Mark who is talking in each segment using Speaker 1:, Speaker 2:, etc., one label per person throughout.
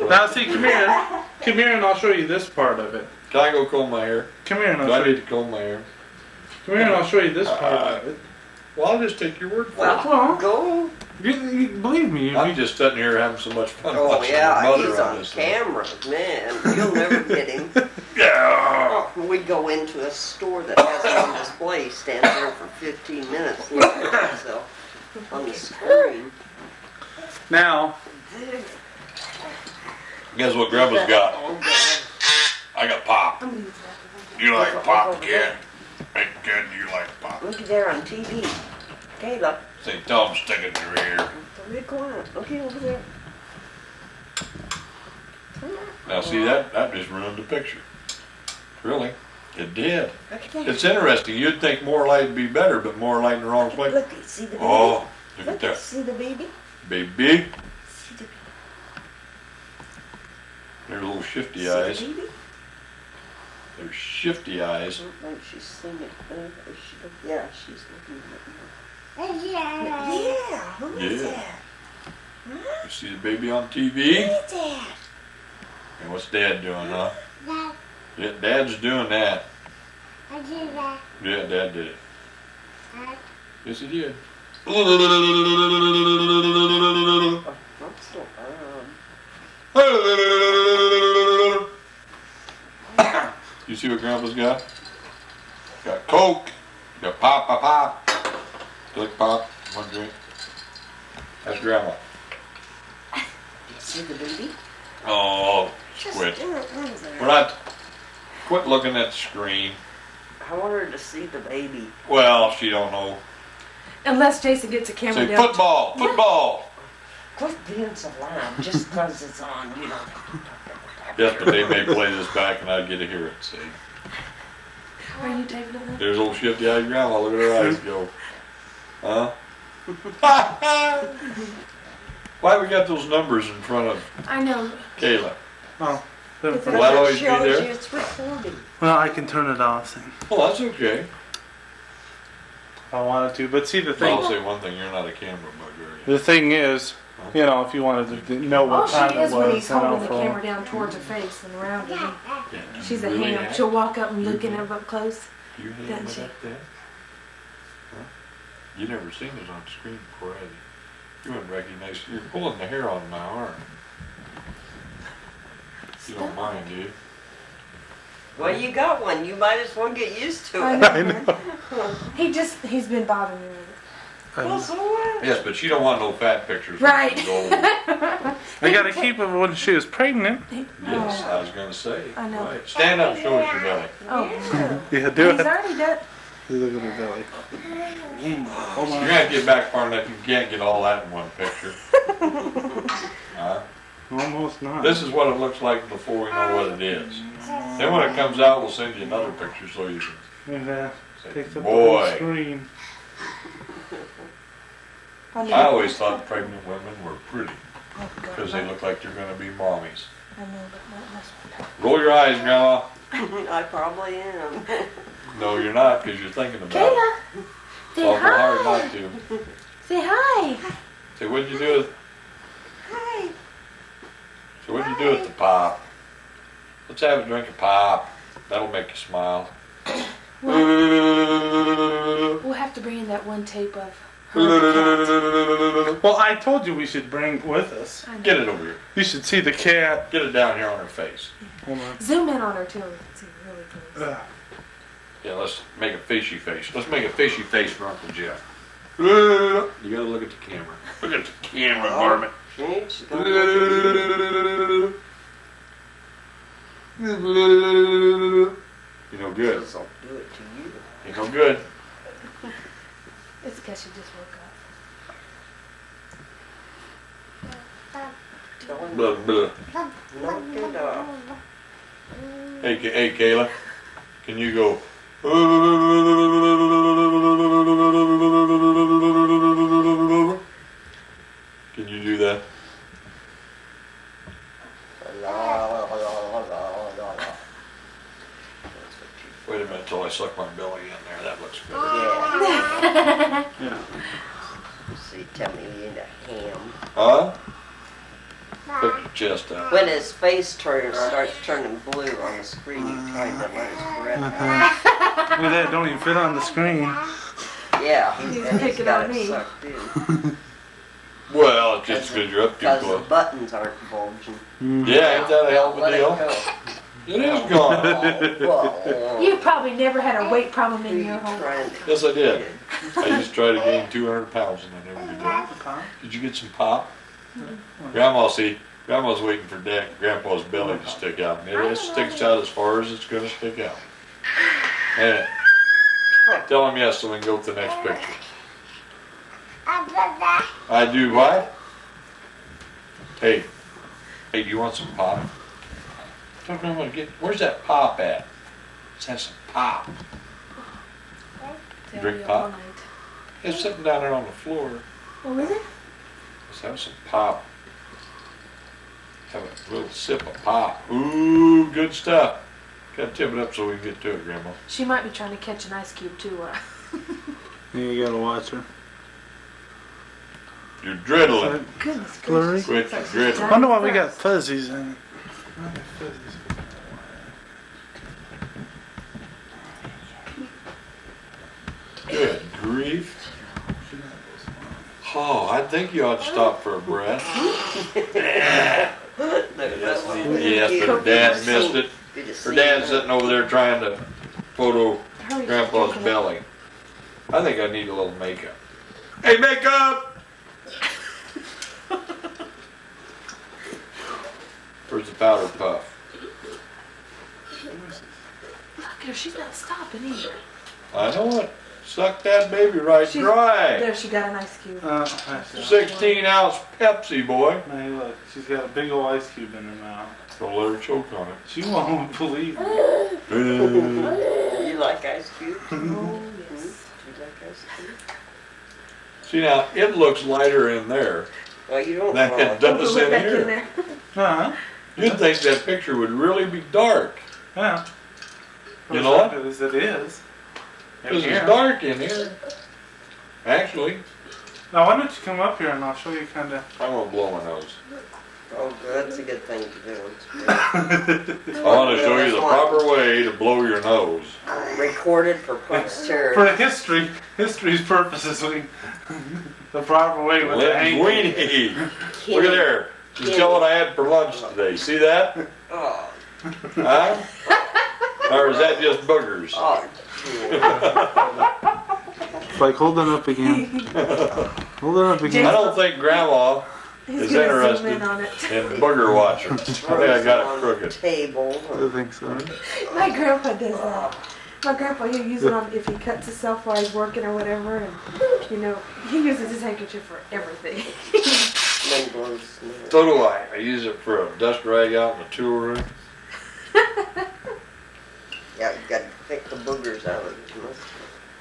Speaker 1: Now see, come here. Come here and I'll show you this part of it.
Speaker 2: Can I go comb my hair?
Speaker 1: Come here and I'll
Speaker 2: I
Speaker 1: show
Speaker 2: need
Speaker 1: you.
Speaker 2: to comb my hair?
Speaker 1: Come here and I'll show you this part of uh, it.
Speaker 2: Well, I'll just take your word for
Speaker 3: Well,
Speaker 1: Well,
Speaker 3: go.
Speaker 1: You, you, believe me,
Speaker 2: it. I'm just sitting here having so much fun
Speaker 3: Oh
Speaker 2: watching
Speaker 3: yeah,
Speaker 2: mother
Speaker 3: he's
Speaker 2: on
Speaker 3: on
Speaker 2: this thing.
Speaker 3: camera, man. You'll never get him.
Speaker 2: Yeah.
Speaker 3: Oh, we go into a store that has it on display, stand there for 15 minutes, look at himself on the screen.
Speaker 1: now,
Speaker 2: Guess what Grandpa's got?
Speaker 3: Oh,
Speaker 2: I got pop. You like pop, kid? Hey, kid, you like pop?
Speaker 3: Look at there on TV. Kayla,
Speaker 2: Say, tell him stick it in your ear.
Speaker 3: be quiet. Okay, over there.
Speaker 2: Now, see that? That just ruined the picture. Really? It did.
Speaker 3: Look.
Speaker 2: It's interesting. You'd think more light would be better, but more light in the wrong place.
Speaker 3: Look, see the oh, baby?
Speaker 2: Oh, look at that.
Speaker 3: see the baby?
Speaker 2: Baby.
Speaker 3: See the,
Speaker 2: Their little
Speaker 3: see
Speaker 2: shifty
Speaker 3: the
Speaker 2: eyes.
Speaker 3: baby?
Speaker 2: They're shifty eyes.
Speaker 3: Oh, no, she's singing. Uh, is she look- yeah, she's looking at me. Yeah, Yeah. who is
Speaker 2: Yeah.
Speaker 3: that?
Speaker 2: You see the baby on TV?
Speaker 3: Who is that?
Speaker 2: And what's Dad doing, huh?
Speaker 4: Dad,
Speaker 2: Yeah, Dad's doing that.
Speaker 4: I did that.
Speaker 2: Yeah, Dad did it.
Speaker 4: Dad,
Speaker 2: Yes, he did.
Speaker 3: Oh, that's so, um,
Speaker 2: You see what Grandpa's got? Got Coke. Got pop, pop, pop. Click pop. One drink. That's Grandma.
Speaker 3: see the baby?
Speaker 2: Oh,
Speaker 3: Just
Speaker 2: quit.
Speaker 3: in it, in there.
Speaker 2: We're not. Quit looking at the screen.
Speaker 3: I want her to see the baby.
Speaker 2: Well, she don't know.
Speaker 5: Unless Jason gets a camera
Speaker 2: Say
Speaker 5: down.
Speaker 2: football, football.
Speaker 3: Quit being so loud just because it's on, you know.
Speaker 2: Yes, but they may play this back and I'd get to hear it. See,
Speaker 5: Are you David? of that?
Speaker 2: there's old shifty eyed grandma. Look at her eyes go. Huh? Why we got those numbers in front of
Speaker 5: I know.
Speaker 2: Kayla?
Speaker 1: oh, then-
Speaker 5: It's
Speaker 2: Will that
Speaker 3: It
Speaker 2: always be
Speaker 3: shows
Speaker 2: there?
Speaker 3: you it's recording.
Speaker 1: well, I can turn it off then,
Speaker 2: Well, that's okay.
Speaker 1: if I wanted to. But see, the thing,
Speaker 2: I'll say one thing: you're not a camera bug, are you?
Speaker 1: the thing is, you know, if you wanted to know
Speaker 5: All
Speaker 1: what time
Speaker 5: she
Speaker 1: it
Speaker 5: is when
Speaker 1: was,
Speaker 5: he's
Speaker 1: you know,
Speaker 5: holding the
Speaker 1: for
Speaker 5: camera down towards her face and around her.
Speaker 2: Yeah,
Speaker 5: She's a
Speaker 2: really
Speaker 5: ham.
Speaker 2: have-
Speaker 5: She'll walk up and look at him up close.
Speaker 2: You had
Speaker 5: doesn't
Speaker 2: with
Speaker 5: she?
Speaker 2: that then? Huh? You never seen it on screen before, have you? You wouldn't recognize. You're pulling the hair on my arm. You don't mind, do you?
Speaker 3: Well, you got one. You might as well get used to
Speaker 5: I
Speaker 3: it.
Speaker 5: know.
Speaker 1: I know.
Speaker 5: He just, he's been bothering me with it.
Speaker 3: Well, so what?
Speaker 2: Yes, but she don't want no fat pictures.
Speaker 5: Right.
Speaker 2: she's old.
Speaker 1: I gotta keep it when she was pregnant.
Speaker 2: Yes, I was gonna say.
Speaker 5: I know.
Speaker 2: Right. Stand up, show us your belly.
Speaker 5: Oh,
Speaker 1: Yeah, do
Speaker 5: he's
Speaker 1: it.
Speaker 5: already done.
Speaker 1: Look at her belly. Mm, hold
Speaker 2: You're
Speaker 1: on.
Speaker 2: gonna have to get back far enough. You can't get all that in one picture. Huh?
Speaker 1: Almost not.
Speaker 2: This is what it looks like before we know what it is. Then when it comes out, we'll send you another picture so you can
Speaker 1: Yeah,
Speaker 2: say,
Speaker 1: takes up the whole
Speaker 2: boy.
Speaker 1: screen.
Speaker 5: I know.
Speaker 2: I always thought pregnant women were pretty
Speaker 5: Oh,
Speaker 2: because they look like they're gonna be mommies.
Speaker 5: I know, but not this one.
Speaker 2: Roll your eyes, Grandma.
Speaker 3: I probably am.
Speaker 2: No, you're not because you're thinking about it.
Speaker 5: Kayla,
Speaker 2: It's
Speaker 5: say
Speaker 2: awful hard
Speaker 5: hi.
Speaker 2: not to.
Speaker 5: Say hi.
Speaker 2: Say, what'd you do with?
Speaker 4: hi.
Speaker 2: So what'd you do with the pop? Let's have a drink of pop. That'll make you smile.
Speaker 5: We'll have to bring in that one tape of
Speaker 1: Well, I told you we should bring with us.
Speaker 2: Get it over here.
Speaker 1: You should see the cat.
Speaker 2: Get it down here on her face.
Speaker 1: Hold on.
Speaker 5: Zoom in on her too. See really.
Speaker 2: Yeah, let's make a fishy face. Let's make a fishy face for Uncle Jeff. You gotta look at the camera. Look at the camera, Marvin. You know good.
Speaker 3: You
Speaker 2: know good.
Speaker 5: It's because she just woke up.
Speaker 2: Blah, blah. Hey, Ka- hey, Kayla, can you go? Can you do that?
Speaker 3: What
Speaker 2: Wait a minute till I suck my belly in there. That looks good.
Speaker 3: Oh, you, yeah. See, tell me you need a ham.
Speaker 2: Huh?
Speaker 4: Bye.
Speaker 2: Put your chest out.
Speaker 3: When his face turns, starts turning blue on the screen, you're uh, trying to let his breath out.
Speaker 1: Look at that, don't even fit on the screen.
Speaker 3: Yeah.
Speaker 5: He's
Speaker 3: and
Speaker 5: picking
Speaker 3: got
Speaker 5: on
Speaker 3: it
Speaker 5: me.
Speaker 3: sucked in.
Speaker 2: Well, it's just because you're up too
Speaker 3: Because the
Speaker 2: close.
Speaker 3: buttons aren't bulging. Mm.
Speaker 2: Yeah, ain't that a hell of a
Speaker 3: Let it
Speaker 2: deal?
Speaker 3: go.
Speaker 2: It is gone.
Speaker 3: Oh,
Speaker 5: You probably never had a weight problem in your home.
Speaker 3: trying to
Speaker 2: Yes, I did. I used to try to gain 200 pounds and I never did. Did you get some pop? Mm-hmm. Grandma, see, Grandma's waiting for Dad, Grandpa's belly to stick out. And it sticks out as far as it's gonna stick out. And tell him yes so we can go to the next picture. I do what? Hey, hey, do you want some pop? Tell Grandma to get, where's that pop at? Let's have some pop.
Speaker 5: Stay
Speaker 2: Drink
Speaker 5: up
Speaker 2: pop?
Speaker 5: all night.
Speaker 2: It's sitting down there on the floor.
Speaker 5: Oh, is it?
Speaker 2: Let's have some pop. Have a little sip of pop. Ooh, good stuff. Gotta tip it up so we can get to it, Grandma.
Speaker 5: She might be trying to catch an ice cube too. Uh,
Speaker 1: You gotta watch her.
Speaker 2: You're driddling.
Speaker 5: goodness
Speaker 1: Blurry?
Speaker 5: gracious.
Speaker 2: Quit
Speaker 5: Looks
Speaker 2: your driddling.
Speaker 1: I wonder why we got fuzzies in it. Why got fuzzies?
Speaker 2: Good grief. Oh, I think you ought to stop for a breath. Yes, but Dad missed it. Her dad's sitting over there trying to photo Grandpa's belly. I think I need a little makeup. Hey, makeup! Where's the powder puff?
Speaker 5: Look at her. She's not stopping either.
Speaker 2: I know it. Suck that baby right
Speaker 5: She's-
Speaker 2: dry.
Speaker 5: There, she got an ice cube.
Speaker 1: Uh, that's it.
Speaker 2: 16 ounce Pepsi, boy.
Speaker 1: Hey, look, she's got a big old ice cube in her mouth.
Speaker 2: Don't let her choke on
Speaker 1: She won't believe it.
Speaker 2: it.
Speaker 3: You like ice cubes?
Speaker 5: Oh,
Speaker 3: Hmm?
Speaker 5: yes.
Speaker 3: You like ice cubes?
Speaker 2: See now, it looks lighter in there
Speaker 3: Well, you don't
Speaker 2: than it does
Speaker 5: it
Speaker 2: in
Speaker 5: back in
Speaker 2: here.
Speaker 5: there.
Speaker 1: Uh-huh.
Speaker 2: You'd think that picture would really be dark.
Speaker 1: Yeah.
Speaker 2: You know?
Speaker 1: As it is.
Speaker 2: Because it's dark in here. Actually,
Speaker 1: Now, why don't you come up here and I'll show you kind of.
Speaker 2: I'm gonna blow my nose.
Speaker 3: Oh. That's a good thing to do.
Speaker 2: I want to show you the proper way to blow your nose.
Speaker 3: Recorded for
Speaker 1: For
Speaker 3: posterity.
Speaker 1: the history, history's purposes, we, the proper way with the
Speaker 2: Lindsay
Speaker 1: hang.
Speaker 2: Look at there. You tell what I had for lunch today. See that?
Speaker 3: Oh,
Speaker 2: Huh? Or is that just boogers?
Speaker 3: oh, dear.
Speaker 1: Like, hold it up again. hold it up again.
Speaker 2: I don't think Grandma
Speaker 5: He's
Speaker 2: Is interested.
Speaker 5: in on it.
Speaker 2: in booger watching. I think I got it
Speaker 3: On the
Speaker 2: crooked.
Speaker 3: Table.
Speaker 1: I think so.
Speaker 5: My grandpa does that. My grandpa, he'll use it on if he cuts himself while he's working or whatever, and you know, he uses his handkerchief for everything.
Speaker 3: Then blows snow.
Speaker 2: So do I. I use it for a dust rag out in the tool room.
Speaker 3: Yeah, you gotta pick the boogers out of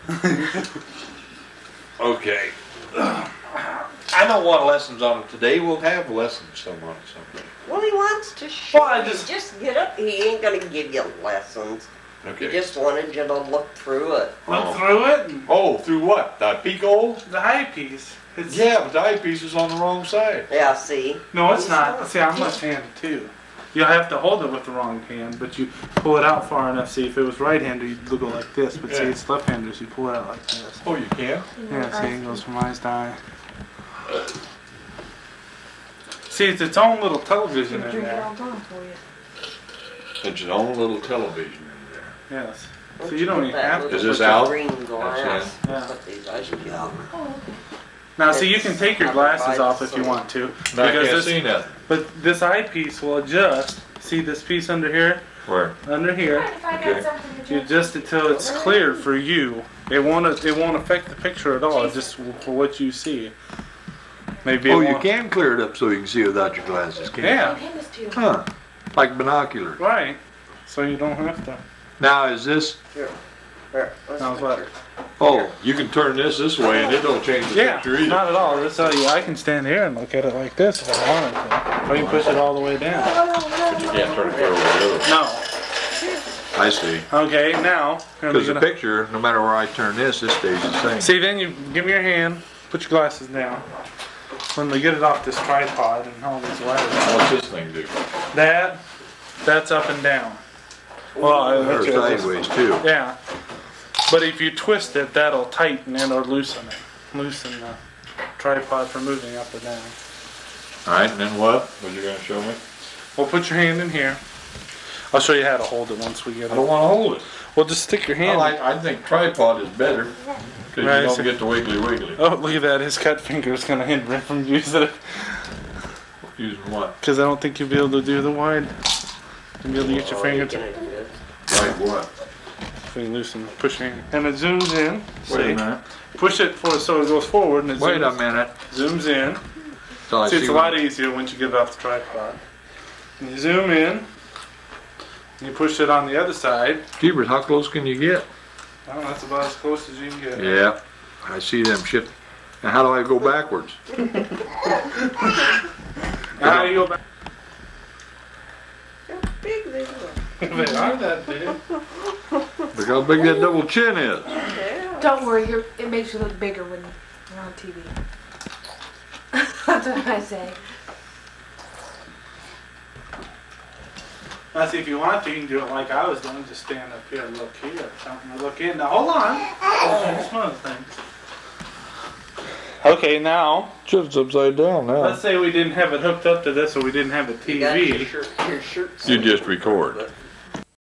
Speaker 3: it.
Speaker 2: Okay. I don't want lessons on it today. We'll have lessons some on it someday.
Speaker 3: Well, he wants to show
Speaker 1: Well, I
Speaker 3: you.
Speaker 1: just-
Speaker 3: Just get up. He ain't gonna give you lessons. He
Speaker 2: Okay.
Speaker 3: just wanted you to look through it.
Speaker 1: Look oh. through it. And
Speaker 2: Oh, through what? The peak hole?
Speaker 1: the eyepiece. It's,
Speaker 2: Yeah, but the eyepiece is on the wrong side.
Speaker 3: Yeah, see?
Speaker 1: No, it's not. See, I'm left-handed too. You'll have to hold it with the wrong hand, but you pull it out far enough. See, if it was right-handed, you'd go like this. But see,
Speaker 2: Yeah.
Speaker 1: it's left-handed, so you pull it out like this.
Speaker 2: Oh, you can?
Speaker 1: Yeah, see, it goes from eyes to eye. See, it's its own little television in
Speaker 5: Drink it
Speaker 1: there.
Speaker 5: all gone for you.
Speaker 2: It's its own little television in there.
Speaker 1: Yes.
Speaker 3: Don't
Speaker 1: So you don't even have
Speaker 3: little
Speaker 2: Is this out?
Speaker 3: Green glass.
Speaker 1: Yeah.
Speaker 3: Put these ice cubes.
Speaker 5: Oh.
Speaker 1: Now, see, you can take your glasses off if you want to,
Speaker 2: I
Speaker 1: because
Speaker 2: can't
Speaker 1: this,
Speaker 2: see nothing.
Speaker 1: but this eyepiece will adjust. See this piece under here,
Speaker 2: Where?
Speaker 1: under here.
Speaker 5: If I
Speaker 2: Okay.
Speaker 5: something to
Speaker 1: You
Speaker 5: drink.
Speaker 1: adjust it till it's clear for you. It won't. It won't affect the picture at all. Just for what you see. Maybe.
Speaker 2: Oh,
Speaker 1: you won't-
Speaker 2: can clear it up so you can see without your glasses, can
Speaker 1: Yeah.
Speaker 5: I'll hand this to you.
Speaker 2: Huh. Like binoculars.
Speaker 1: Right. So you don't have to.
Speaker 2: Now, is this,
Speaker 3: Here. Here. let's
Speaker 1: How's
Speaker 3: put
Speaker 1: that?
Speaker 2: oh, you can turn this this way and it don't change the
Speaker 1: Yeah.
Speaker 2: picture either.
Speaker 1: Not at all. That's how you. I can stand here and look at it like this if I wanted to. Or you push it all the way down.
Speaker 2: But you can't turn it clear over the other.
Speaker 1: No.
Speaker 2: I see.
Speaker 1: Okay. Now. here we
Speaker 2: Because the
Speaker 1: go.
Speaker 2: picture, no matter where I turn this, this stays the same.
Speaker 1: See, then you give me your hand. Put your glasses down. when we get it off this tripod and all these wires.
Speaker 2: What's this thing do?
Speaker 1: That, that's up and down. Well,
Speaker 2: Or
Speaker 1: that's-
Speaker 2: sideways too.
Speaker 1: Yeah. But if you twist it, that'll tighten it or loosen it. Loosen the tripod from moving up or down.
Speaker 2: Alright, and then what? What you gonna show me?
Speaker 1: Well, put your hand in here. I'll show you how to hold it once we get
Speaker 2: I don't
Speaker 1: it.
Speaker 2: wanna hold it.
Speaker 1: Well, just stick your
Speaker 2: I
Speaker 1: hand.
Speaker 2: like, I think tripod is better, cause you
Speaker 1: Right, so-
Speaker 2: don't get the wiggly wiggly.
Speaker 1: Oh, look at that. His cut finger is going to hinder him from using it.
Speaker 2: Using what?
Speaker 1: Because I don't think you'll be able to do the wide. You'll be able to get your
Speaker 3: Oh,
Speaker 1: finger to
Speaker 3: it.
Speaker 2: Like what?
Speaker 1: swing loose and push your hand. And it zooms in.
Speaker 2: Wait a minute.
Speaker 1: Push it for so it goes forward and it
Speaker 2: Wait a
Speaker 1: zooms,
Speaker 2: minute.
Speaker 1: zooms in.
Speaker 2: So I
Speaker 1: See, it's a
Speaker 2: what-
Speaker 1: lot easier once you get it off the tripod. And you zoom in. You push it on the other side.
Speaker 2: Jeebers, how close can you get?
Speaker 1: Oh, that's about as close as you can get.
Speaker 2: Yeah, I see them shit. Now how do I go backwards?
Speaker 1: Now you go back.
Speaker 3: How big they look.
Speaker 1: They are that big.
Speaker 2: Look how big that double chin is.
Speaker 3: Yeah.
Speaker 5: Don't worry, you're, it makes you look bigger when you're on TV. That's what I say.
Speaker 1: Now, see, if you want to, you can do it like I was doing. Just stand up here and look here or something. Or look in. Now, hold on. There's one other thing. Okay, now,
Speaker 2: Shit's upside down now.
Speaker 1: let's say we didn't have it hooked up to this or we didn't have a
Speaker 3: You your
Speaker 1: TV.
Speaker 3: shirt, your shirt.
Speaker 2: You just record.
Speaker 3: But